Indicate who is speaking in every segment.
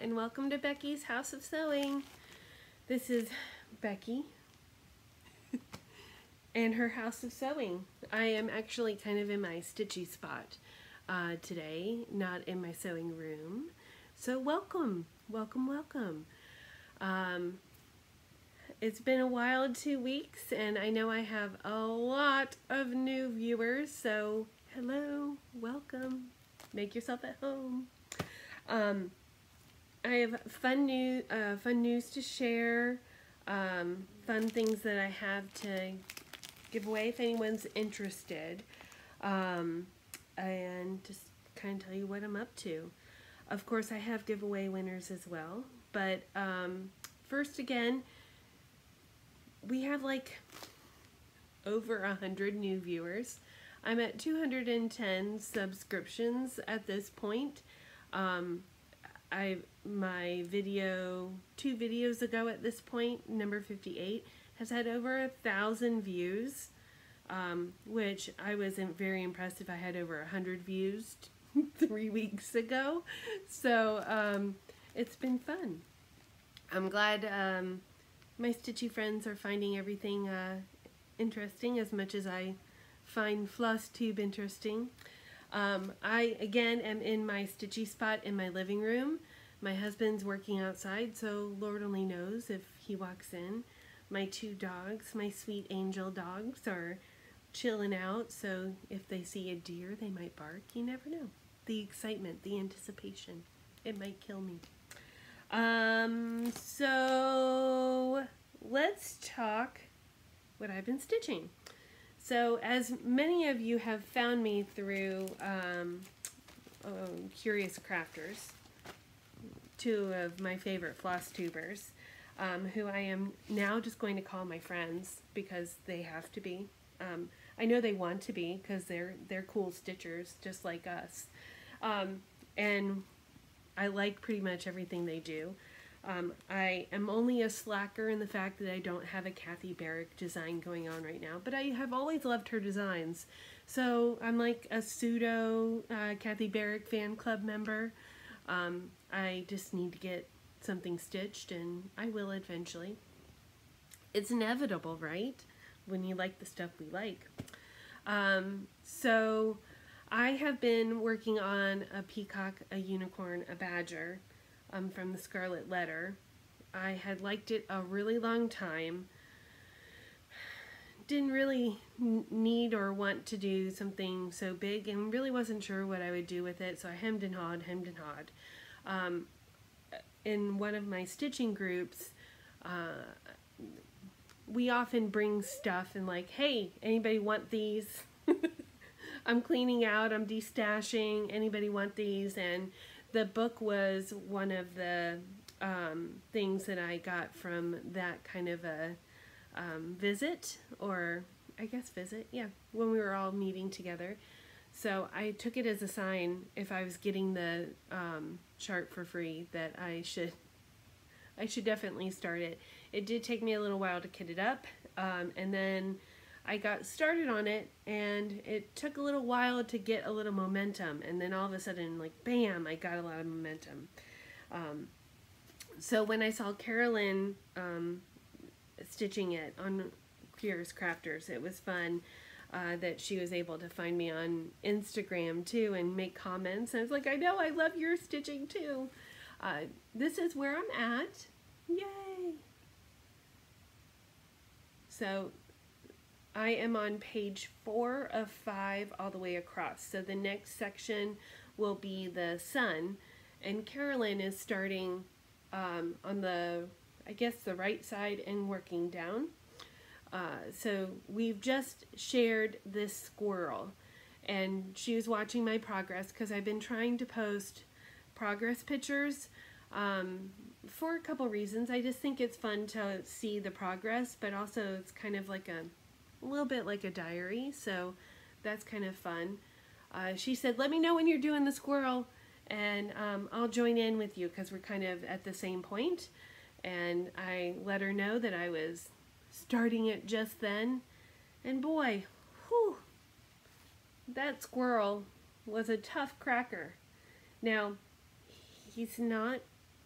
Speaker 1: and welcome to Becky's House of Sewing. This is Becky and her House of Sewing. I am actually kind of in my stitchy spot uh, today, not in my sewing room. So welcome, welcome, welcome. Um, it's been a wild two weeks and I know I have a lot of new viewers, so hello, welcome, make yourself at home. Um, I have fun new, uh, fun news to share, um, fun things that I have to give away if anyone's interested, um, and just kind of tell you what I'm up to. Of course, I have giveaway winners as well, but um, first again, we have like over a hundred new viewers. I'm at 210 subscriptions at this point. Um, I my video two videos ago at this point, number 58, has had over a thousand views, um, which I wasn't very impressed if I had over a hundred views three weeks ago. So um, it's been fun. I'm glad um, my stitchy friends are finding everything uh, interesting as much as I find floss tube interesting. Um, I, again, am in my stitchy spot in my living room. My husband's working outside, so Lord only knows if he walks in. My two dogs, my sweet angel dogs, are chilling out, so if they see a deer, they might bark. You never know. The excitement, the anticipation. It might kill me. Um, so let's talk what I've been stitching. So as many of you have found me through um, uh, Curious Crafters, two of my favorite floss tubers, um, who I am now just going to call my friends because they have to be. Um, I know they want to be because they're they're cool stitchers just like us, um, and I like pretty much everything they do. Um, I am only a slacker in the fact that I don't have a Kathy Barrick design going on right now, but I have always loved her designs. So I'm like a pseudo uh, Kathy Barrick fan club member. Um, I just need to get something stitched and I will eventually. It's inevitable, right? When you like the stuff we like. Um, so I have been working on a peacock, a unicorn, a badger um, from the Scarlet Letter. I had liked it a really long time. Didn't really need or want to do something so big and really wasn't sure what I would do with it, so I hemmed and hawed, hemmed and hawed. Um, in one of my stitching groups, uh, we often bring stuff and like, hey, anybody want these? I'm cleaning out, I'm destashing, anybody want these? And the book was one of the um, things that I got from that kind of a um, visit, or I guess visit, yeah, when we were all meeting together. So I took it as a sign if I was getting the um, chart for free that I should I should definitely start it. It did take me a little while to kit it up, um, and then I got started on it and it took a little while to get a little momentum and then all of a sudden like bam I got a lot of momentum. Um, so when I saw Carolyn um, stitching it on Curious Crafters it was fun uh, that she was able to find me on Instagram too and make comments. And I was like I know I love your stitching too. Uh, this is where I'm at. Yay! So I am on page four of five all the way across. So the next section will be the sun. And Carolyn is starting um, on the, I guess, the right side and working down. Uh, so we've just shared this squirrel. And she was watching my progress because I've been trying to post progress pictures um, for a couple reasons. I just think it's fun to see the progress, but also it's kind of like a a little bit like a diary, so that's kind of fun. Uh, she said, let me know when you're doing the squirrel, and um, I'll join in with you because we're kind of at the same point. And I let her know that I was starting it just then. And boy, whew, that squirrel was a tough cracker. Now, he's not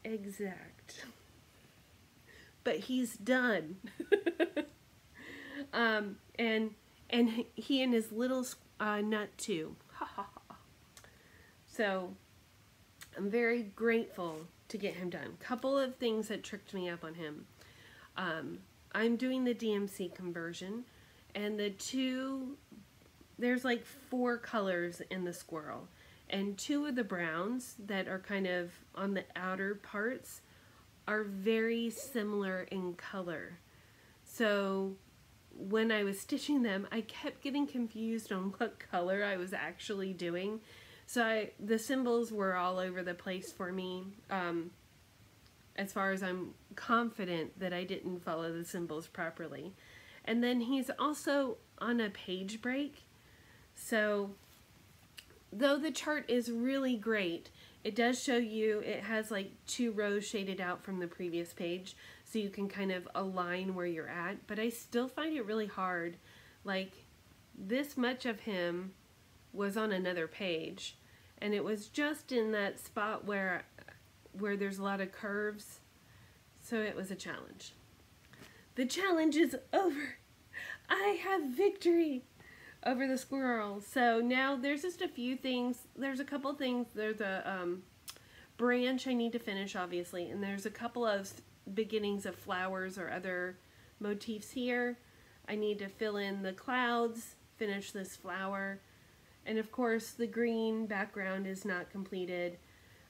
Speaker 1: exact. But he's done. um, and and he and his little uh, nut too. so I'm very grateful to get him done. Couple of things that tricked me up on him. Um, I'm doing the DMC conversion, and the two there's like four colors in the squirrel, and two of the browns that are kind of on the outer parts are very similar in color. So when I was stitching them, I kept getting confused on what color I was actually doing. So I, the symbols were all over the place for me. Um, as far as I'm confident that I didn't follow the symbols properly. And then he's also on a page break. So though the chart is really great, it does show you, it has like two rows shaded out from the previous page so you can kind of align where you're at. But I still find it really hard. Like this much of him was on another page and it was just in that spot where where there's a lot of curves so it was a challenge the challenge is over I have victory over the squirrel so now there's just a few things there's a couple things there's a um, branch I need to finish obviously and there's a couple of beginnings of flowers or other motifs here I need to fill in the clouds finish this flower and of course, the green background is not completed.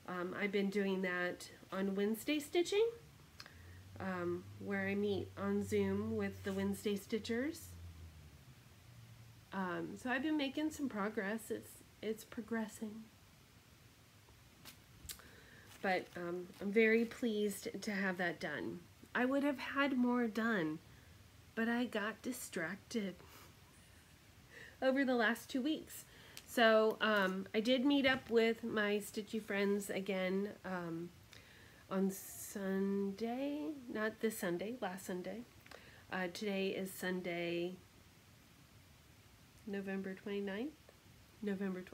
Speaker 1: Um, I've been doing that on Wednesday stitching, um, where I meet on Zoom with the Wednesday Stitchers. Um, so I've been making some progress. It's it's progressing. But um, I'm very pleased to have that done. I would have had more done, but I got distracted over the last two weeks. So um, I did meet up with my Stitchy friends again um, on Sunday, not this Sunday, last Sunday. Uh, today is Sunday, November 29th, November, tw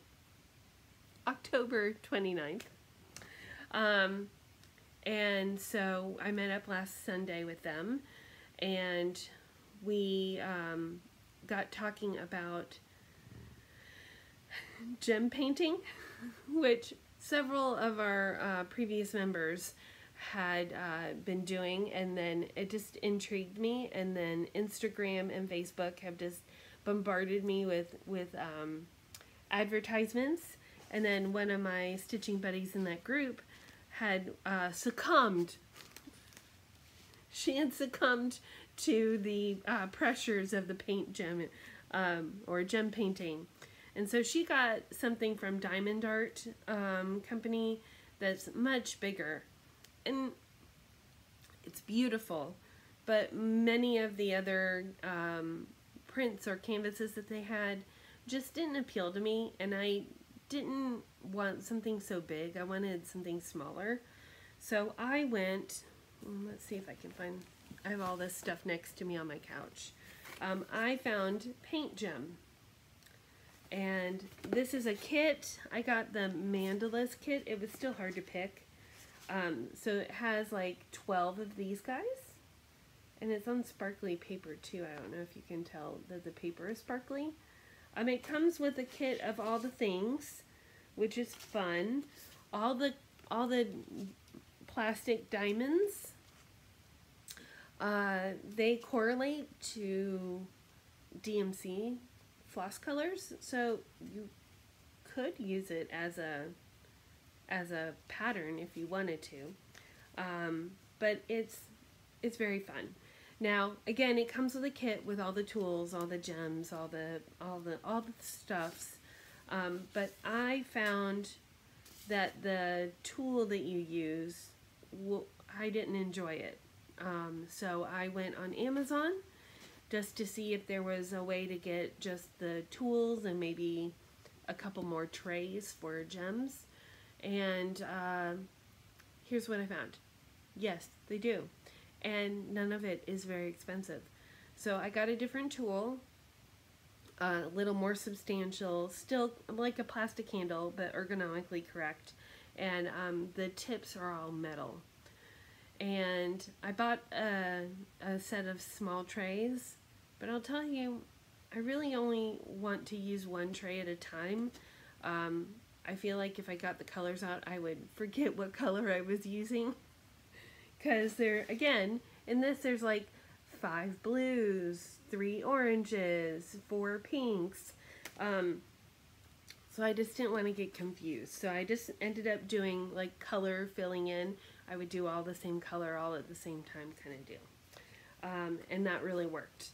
Speaker 1: October 29th. Um, and so I met up last Sunday with them and we um, got talking about gem painting, which several of our uh, previous members had uh, been doing, and then it just intrigued me. And then Instagram and Facebook have just bombarded me with with um, advertisements. And then one of my stitching buddies in that group had uh, succumbed. She had succumbed to the uh, pressures of the paint gem um, or gem painting and so she got something from Diamond Art um, Company that's much bigger. And it's beautiful. But many of the other um, prints or canvases that they had just didn't appeal to me. And I didn't want something so big. I wanted something smaller. So I went, let's see if I can find, I have all this stuff next to me on my couch. Um, I found Paint Gem and this is a kit. I got the mandalas kit. It was still hard to pick. Um, so it has like 12 of these guys. And it's on sparkly paper too. I don't know if you can tell that the paper is sparkly. Um, it comes with a kit of all the things, which is fun. All the all the plastic diamonds. Uh, they correlate to DMC floss colors, so you could use it as a as a pattern if you wanted to. Um, but it's it's very fun. Now, again, it comes with a kit with all the tools, all the gems, all the all the all the stuffs. Um, but I found that the tool that you use, I didn't enjoy it. Um, so I went on Amazon just to see if there was a way to get just the tools and maybe a couple more trays for gems. And uh, here's what I found. Yes, they do. And none of it is very expensive. So I got a different tool, a little more substantial, still like a plastic handle, but ergonomically correct. And um, the tips are all metal. and I bought a, a set of small trays, but I'll tell you, I really only want to use one tray at a time. Um, I feel like if I got the colors out, I would forget what color I was using. Because there, again, in this there's like five blues, three oranges, four pinks. Um, so I just didn't want to get confused. So I just ended up doing like color filling in. I would do all the same color all at the same time kind of deal. Um, and that really worked.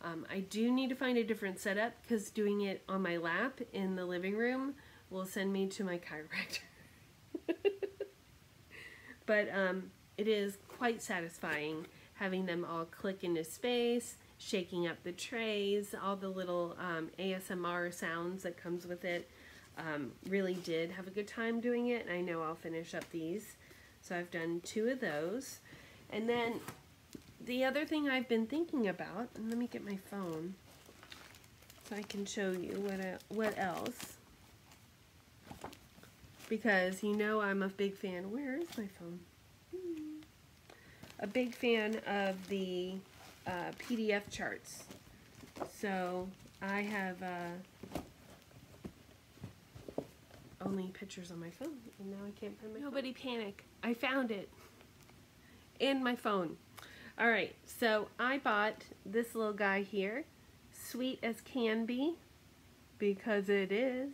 Speaker 1: Um, I do need to find a different setup because doing it on my lap in the living room will send me to my chiropractor. but um, it is quite satisfying having them all click into space, shaking up the trays, all the little um, ASMR sounds that comes with it. Um, really did have a good time doing it, and I know I'll finish up these. So I've done two of those. And then the other thing I've been thinking about, and let me get my phone so I can show you what, uh, what else. Because you know I'm a big fan. Where is my phone? A big fan of the uh, PDF charts. So I have uh, only pictures on my phone, and now I can't find my. Nobody phone. panic! I found it, and my phone. All right, so I bought this little guy here, sweet as can be, because it is,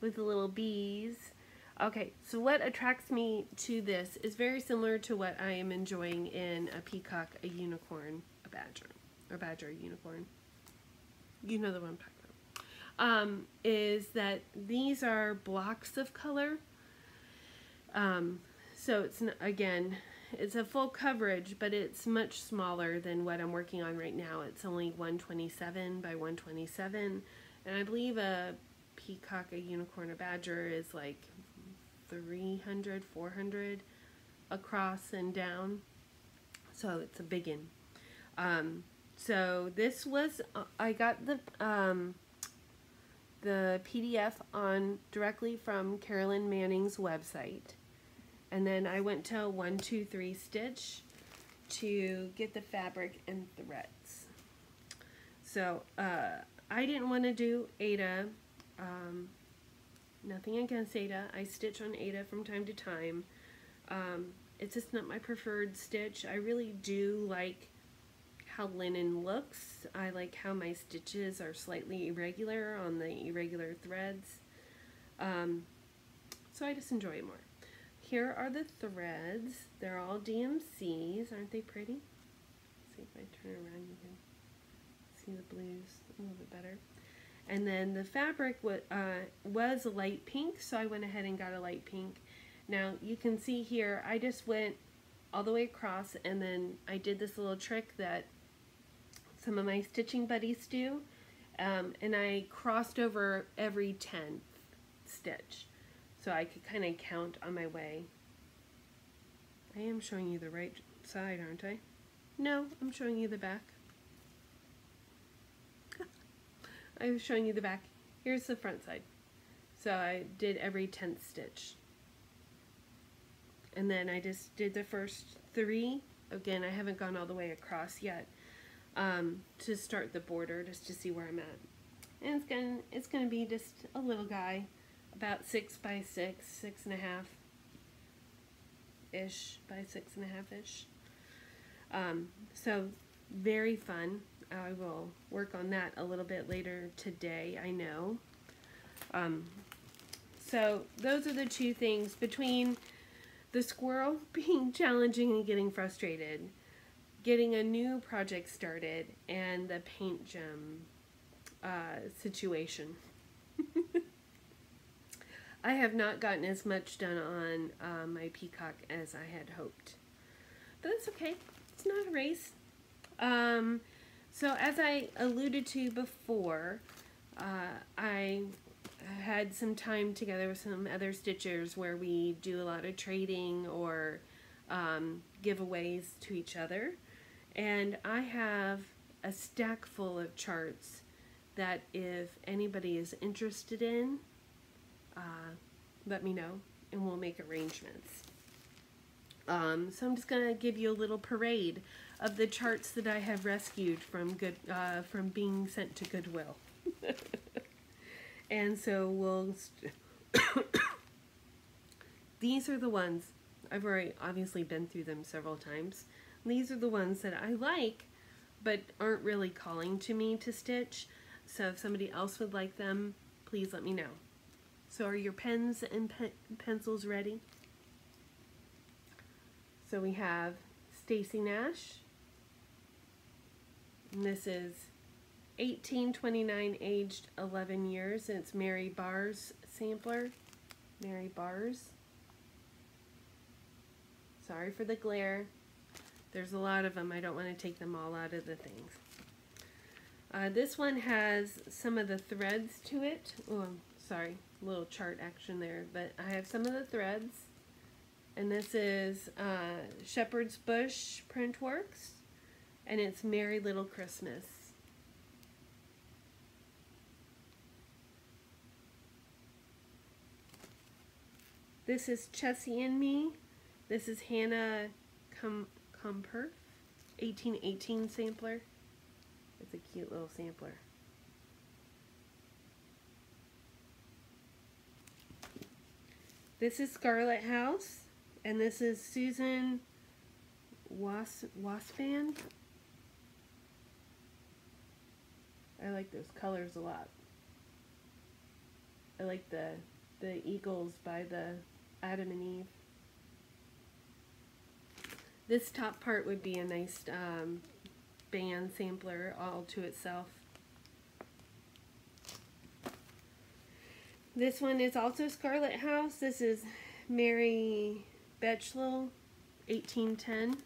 Speaker 1: with little bees. Okay, so what attracts me to this is very similar to what I am enjoying in a peacock, a unicorn, a badger, or badger, unicorn. You know the one I'm talking about. Um, is that these are blocks of color. Um, so it's, again, it's a full coverage, but it's much smaller than what I'm working on right now. It's only 127 by 127, and I believe a peacock, a unicorn, a badger is like 300, 400 across and down. So it's a big one. Um, so this was, uh, I got the, um, the PDF on directly from Carolyn Manning's website. And then I went to 123 Stitch to get the fabric and threads. So uh, I didn't want to do Aida um, Nothing against Aida. I stitch on Aida from time to time. Um, it's just not my preferred stitch. I really do like how linen looks. I like how my stitches are slightly irregular on the irregular threads. Um, so I just enjoy it more. Here are the threads. They're all DMCs. Aren't they pretty? Let's see if I turn around you can see the blues a little bit better. And then the fabric uh, was light pink, so I went ahead and got a light pink. Now you can see here, I just went all the way across and then I did this little trick that some of my stitching buddies do. Um, and I crossed over every 10th stitch. So I could kind of count on my way. I am showing you the right side, aren't I? No, I'm showing you the back. I was showing you the back. Here's the front side. So I did every 10th stitch. And then I just did the first three. Again, I haven't gone all the way across yet um, to start the border just to see where I'm at. And it's gonna, it's gonna be just a little guy, about six by six, six and a half ish by six and a half ish. Um, so very fun. I will work on that a little bit later today, I know. Um, so those are the two things between the squirrel being challenging and getting frustrated, getting a new project started, and the paint gem uh, situation. I have not gotten as much done on uh, my peacock as I had hoped. But that's okay. It's not a race. Um, so as I alluded to before, uh, I had some time together with some other stitchers where we do a lot of trading or um, giveaways to each other. And I have a stack full of charts that if anybody is interested in, uh, let me know and we'll make arrangements Um, so I'm just going to give you a little parade of the charts that I have rescued from good uh, from being sent to Goodwill. and so we'll. These are the ones I've already obviously been through them several times. These are the ones that I like, but aren't really calling to me to stitch. So if somebody else would like them, please let me know. So are your pens and pe pencils ready? So we have Stacy Nash. And this is 1829 aged 11 years and it's Mary Barr's sampler. Mary Barr's. Sorry for the glare. There's a lot of them. I don't want to take them all out of the things. Uh, this one has some of the threads to it. Oh, I'm sorry, little chart action there. But I have some of the threads. And this is uh, Shepherd's Bush Printworks. And it's Merry Little Christmas. This is Chessie and Me. This is Hannah Com Comperf, 1818 sampler. It's a cute little sampler. This is Scarlet House, and this is Susan Was Wasband. I like those colors a lot. I like the the eagles by the Adam and Eve. This top part would be a nice um, band sampler all to itself. This one is also Scarlet House. This is Mary Betchlel, 1810.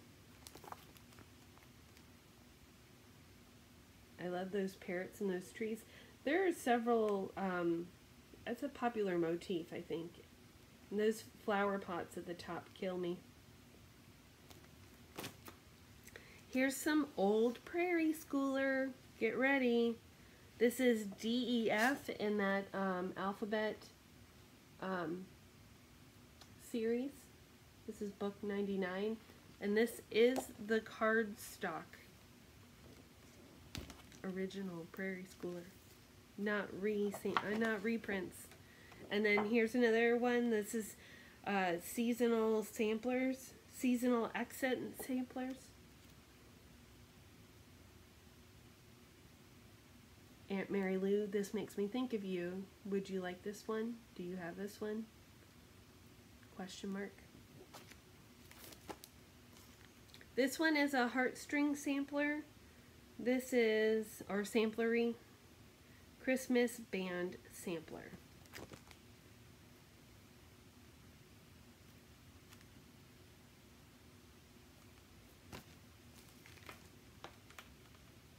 Speaker 1: I love those parrots and those trees. There are several, um, that's a popular motif, I think. And those flower pots at the top kill me. Here's some old Prairie Schooler. Get ready. This is DEF in that um, alphabet um, series. This is book 99. And this is the cardstock original Prairie Schooler. Not re uh, not reprints. And then here's another one. This is uh, seasonal samplers, seasonal accent samplers. Aunt Mary Lou, this makes me think of you. Would you like this one? Do you have this one? Question mark. This one is a heartstring sampler. This is our samplery Christmas band sampler.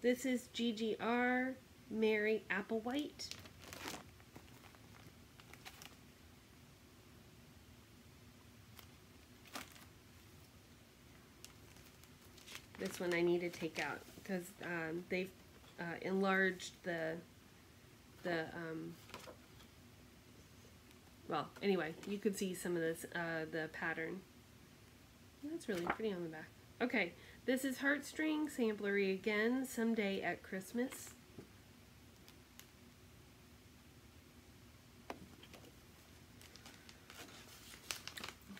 Speaker 1: This is GGR Mary Applewhite. This one I need to take out because um, they've uh, enlarged the the um, well anyway you could see some of this uh, the pattern. That's really pretty on the back. Okay this is heartstring samplery again someday at Christmas.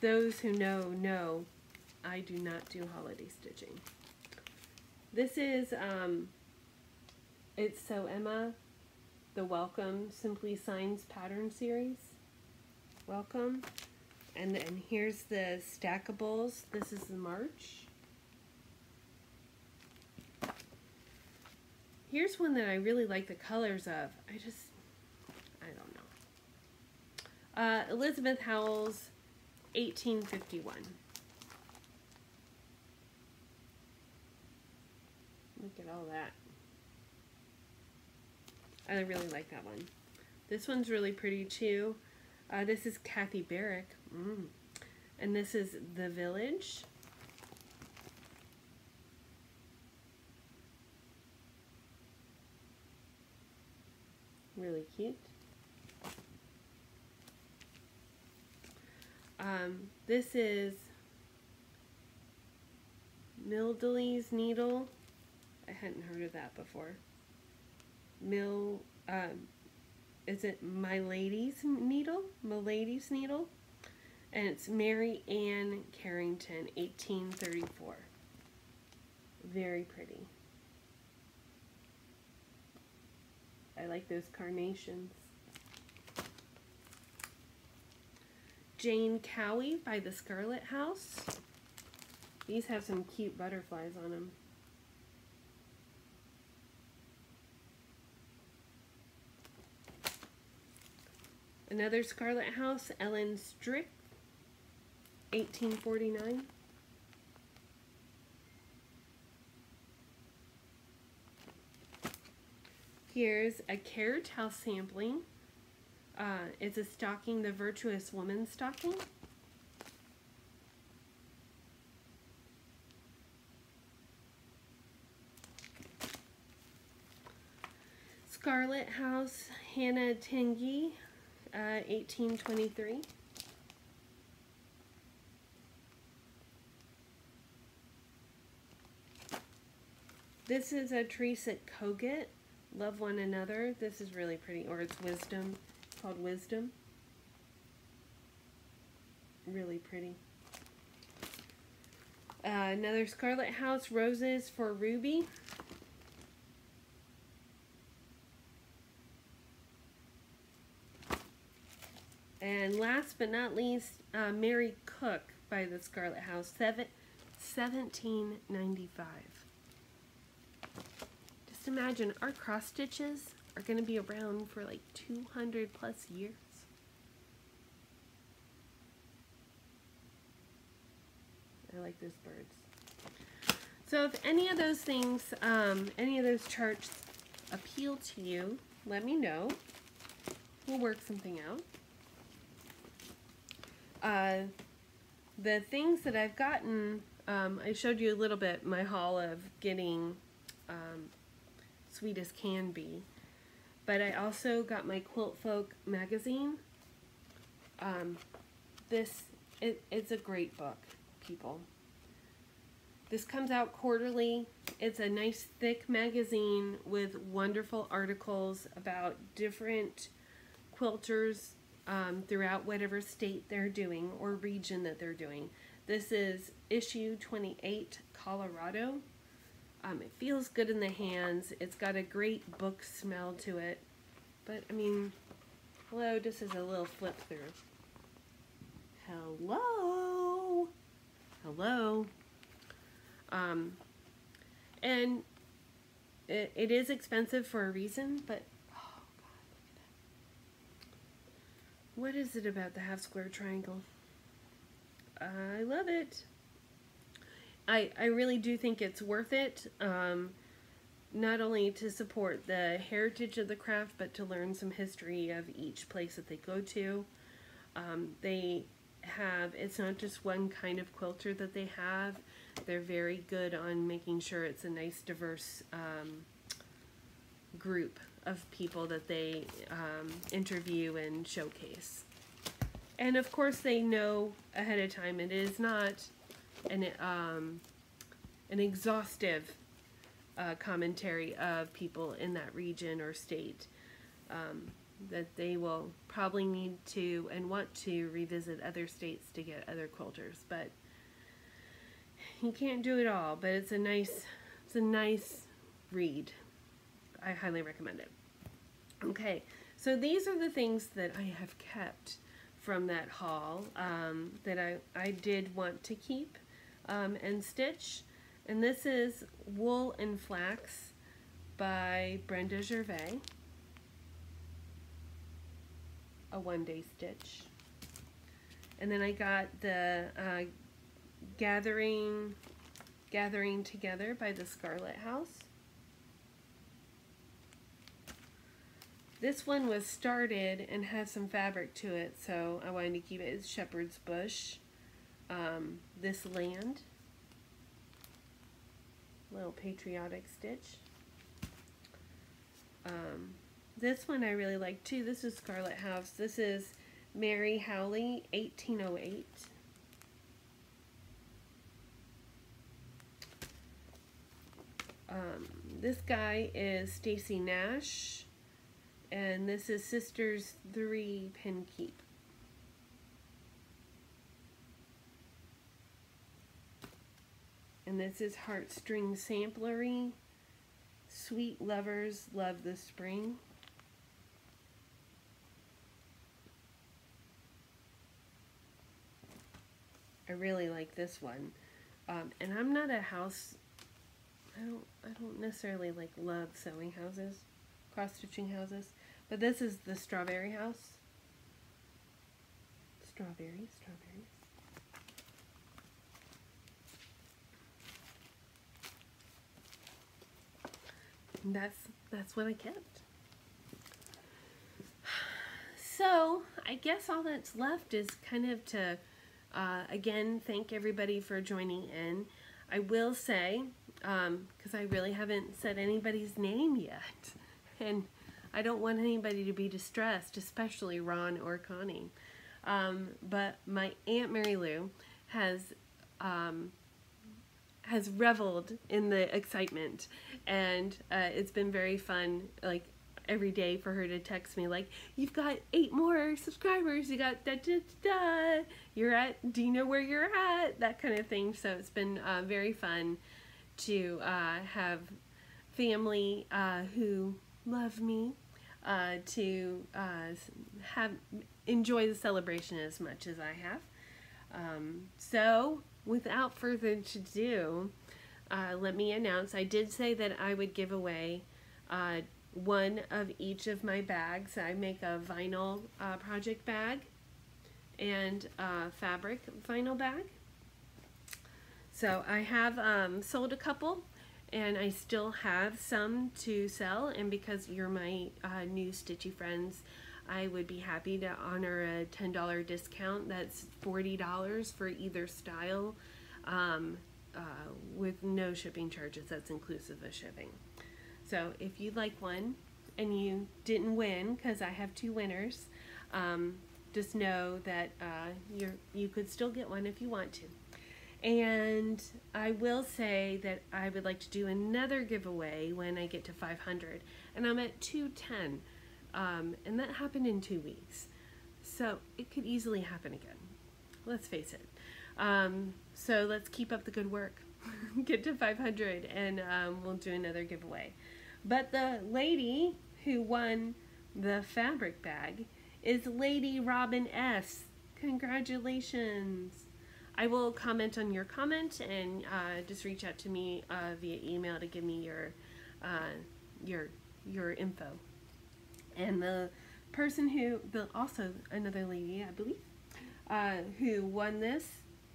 Speaker 1: Those who know know I do not do holiday stitching this is, um, it's Sew Emma, the Welcome Simply Signs pattern series. Welcome. And then here's the stackables. This is the March. Here's one that I really like the colors of. I just, I don't know. Uh, Elizabeth Howells, 1851. At all that. I really like that one. This one's really pretty too. Uh, this is Kathy Barrick. Mm. And this is The Village. Really cute. Um, this is Mildely's Needle. I hadn't heard of that before. Mill, um, is it My Lady's Needle? My Lady's Needle? And it's Mary Ann Carrington, 1834. Very pretty. I like those carnations. Jane Cowie by the Scarlet House. These have some cute butterflies on them. Another Scarlet House, Ellen Strick, 1849. Here's a carriage house sampling. Uh, it's a stocking, the Virtuous Woman stocking. Scarlet House, Hannah Tenge, uh, 1823. This is a Teresa Kogut, Love One Another. This is really pretty, or it's Wisdom, called Wisdom. Really pretty. Uh, another Scarlet House Roses for Ruby. And last but not least, uh, Mary Cook by the Scarlet House, seven, 1795. Just imagine our cross stitches are going to be around for like 200 plus years. I like those birds. So if any of those things, um, any of those charts appeal to you, let me know. We'll work something out. Uh, the things that I've gotten, um, I showed you a little bit my haul of getting um, Sweet as Can Be. But I also got my Quilt Folk magazine. Um, this, it, it's a great book, people. This comes out quarterly. It's a nice thick magazine with wonderful articles about different quilters um, throughout whatever state they're doing or region that they're doing. This is issue 28, Colorado. Um, it feels good in the hands. It's got a great book smell to it. But, I mean, hello, this is a little flip through. Hello? Hello? Um, and it, it is expensive for a reason, but What is it about the half square triangle? I love it. I, I really do think it's worth it, um, not only to support the heritage of the craft, but to learn some history of each place that they go to. Um, they have, it's not just one kind of quilter that they have. They're very good on making sure it's a nice, diverse um, group of people that they um, interview and showcase. And of course, they know ahead of time it is not an um, an exhaustive uh, commentary of people in that region or state. Um, that they will probably need to and want to revisit other states to get other quilters, but you can't do it all. But it's a nice, it's a nice read. I highly recommend it. Okay, so these are the things that I have kept from that haul um, that I, I did want to keep um, and stitch. And this is Wool and Flax by Brenda Gervais. A one-day stitch. And then I got the uh, Gathering Gathering Together by the Scarlet House. This one was started and has some fabric to it, so I wanted to keep it as Shepherd's Bush. Um, this Land. Little patriotic stitch. Um, this one I really like too. This is Scarlet House. This is Mary Howley, 1808. Um, this guy is Stacy Nash, and this is Sisters 3 Pin Keep. And this is Heartstring Samplery. Sweet Lovers Love the Spring. I really like this one. Um, and I'm not a house, I don't, I don't necessarily like love sewing houses, cross stitching houses, but this is the strawberry house. Strawberries, strawberries. And that's, that's what I kept. So I guess all that's left is kind of to uh, again, thank everybody for joining in. I will say, because um, I really haven't said anybody's name yet, and I don't want anybody to be distressed, especially Ron or Connie. Um, but my Aunt Mary Lou has um, has reveled in the excitement, and uh, it's been very fun. Like every day for her to text me like, "You've got eight more subscribers. You got da da da. da. You're at. Do you know where you're at? That kind of thing." So it's been uh, very fun to uh, have family uh, who love me uh, to uh, have enjoy the celebration as much as I have. Um, so without further ado, uh, let me announce I did say that I would give away one of each of my bags. I make a vinyl uh, project bag and fabric vinyl bag. So I have um, sold a couple and I still have some to sell and because you're my uh, new Stitchy friends I would be happy to honor a $10 discount that's $40 for either style um, uh, with no shipping charges that's inclusive of shipping. So if you'd like one and you didn't win, because I have two winners, um, just know that uh, you're, you could still get one if you want to. And I will say that I would like to do another giveaway when I get to 500. And I'm at 210. Um, and that happened in two weeks. So it could easily happen again. Let's face it. Um, so let's keep up the good work. get to 500 and um, we'll do another giveaway. But the lady who won the fabric bag is Lady Robyn S. Congratulations. I will comment on your comment and uh, just reach out to me uh, via email to give me your uh, your your info. And the person who, the also another lady, I believe, uh, who won this.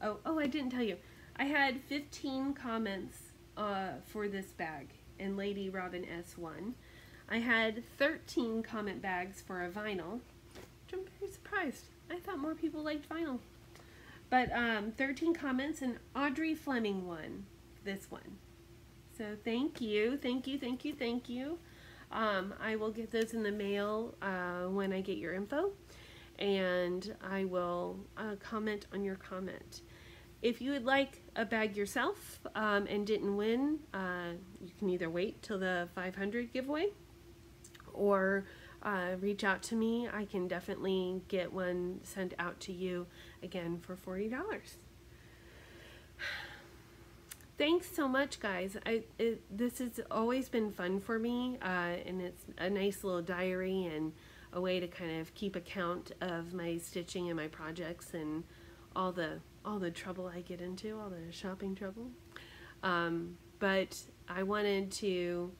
Speaker 1: Oh, oh, I didn't tell you. I had 15 comments uh, for this bag and Lady Robyn S1. I had 13 comment bags for a vinyl, which I'm very surprised. I thought more people liked vinyl. But um, 13 comments and Audrey Fleming won this one. So thank you, thank you, thank you, thank you. Um, I will get those in the mail uh, when I get your info and I will uh, comment on your comment. If you would like a bag yourself um, and didn't win, uh, you can either wait till the 500 giveaway or uh, reach out to me. I can definitely get one sent out to you again for $40. Thanks so much, guys. I it, This has always been fun for me, uh, and it's a nice little diary and a way to kind of keep account of my stitching and my projects and all the all the trouble I get into, all the shopping trouble. Um, but I wanted to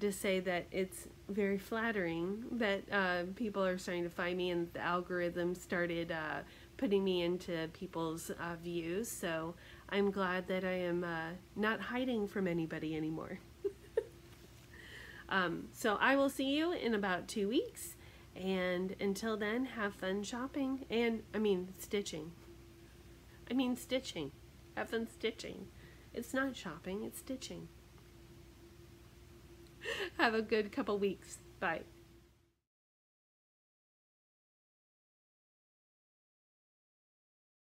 Speaker 1: just say that it's very flattering that uh, people are starting to find me and the algorithm started uh, putting me into people's uh, views. So I'm glad that I am uh, not hiding from anybody anymore. um, so I will see you in about two weeks. And until then, have fun shopping and, I mean, stitching. I mean stitching. Have fun stitching. It's not shopping, it's stitching. Have a good couple weeks. Bye.